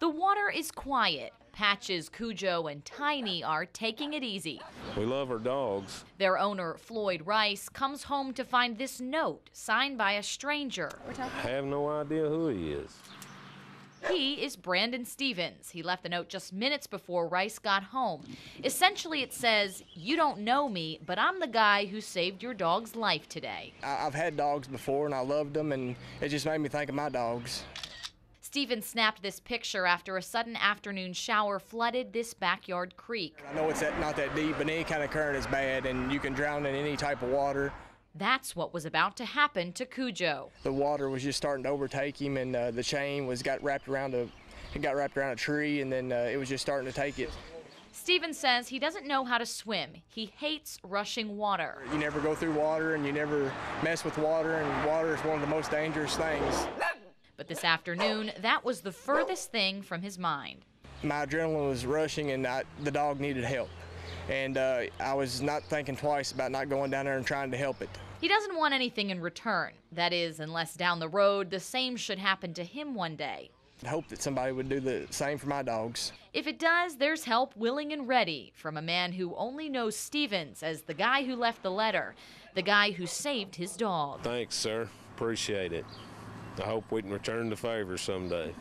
The water is quiet. Patches, Cujo, and Tiny are taking it easy. We love our dogs. Their owner, Floyd Rice, comes home to find this note signed by a stranger. I have no idea who he is. He is Brandon Stevens. He left the note just minutes before Rice got home. Essentially, it says, You don't know me, but I'm the guy who saved your dog's life today. I- I've had dogs before and I loved them, and it just made me think of my dogs. Stevens snapped this picture after a sudden afternoon shower flooded this backyard creek. I know it's not that deep, but any kind of current is bad, and you can drown in any type of water. That's what was about to happen to Cujo. The water was just starting to overtake him, and uh, the chain was got wrapped around a, it got wrapped around a tree, and then uh, it was just starting to take it. Stevens says he doesn't know how to swim. He hates rushing water. You never go through water, and you never mess with water, and water is one of the most dangerous things. But this afternoon, that was the furthest thing from his mind. My adrenaline was rushing, and I, the dog needed help. And uh, I was not thinking twice about not going down there and trying to help it. He doesn't want anything in return. That is, unless down the road the same should happen to him one day. I hope that somebody would do the same for my dogs. If it does, there's help willing and ready from a man who only knows Stevens as the guy who left the letter, the guy who saved his dog. Thanks, sir. Appreciate it. I hope we can return the favor someday.